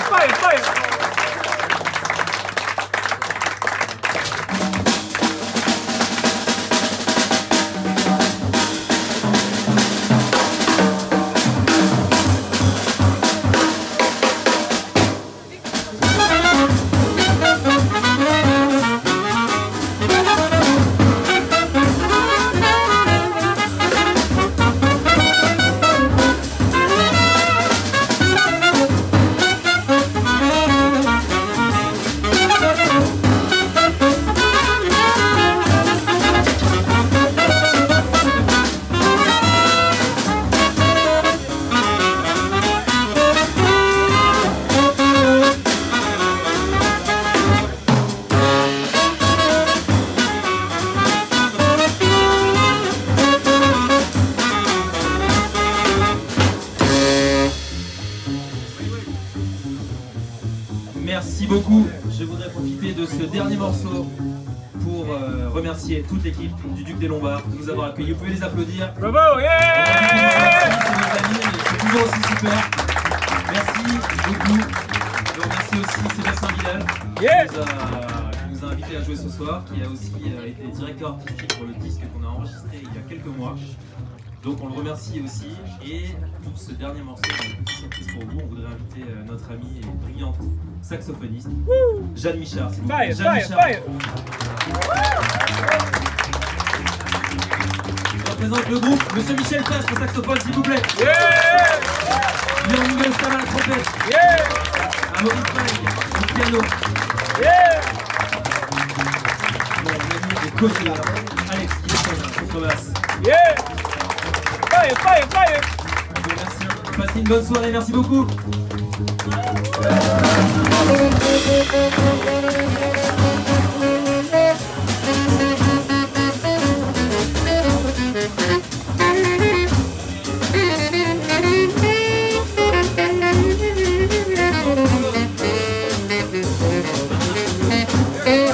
拜拜。Remercier toute l'équipe du Duc des Lombards de nous avoir accueillis. Vous pouvez les applaudir. Bravo, yeah C'est toujours aussi super. Merci beaucoup. Je remercie aussi Sébastien Yeah qui nous, a, qui nous a invités à jouer ce soir, qui a aussi euh, été directeur artistique pour le disque qu'on a enregistré il y a quelques mois. Donc on le remercie aussi. Et pour ce dernier morceau, on a une petite surprise pour vous. On voudrait inviter euh, notre amie et brillante saxophoniste, Jeanne Michard. vous plaît. Jeanne fire, Michard. fire Je représente le groupe. Monsieur Michel Fraisse, le saxophone, s'il vous plaît. Yeah Léon Nougel, à la trompette. Yeah au piano. Yeah Alex qui Fire, remercie. Passez une bonne soirée, merci beaucoup. Thank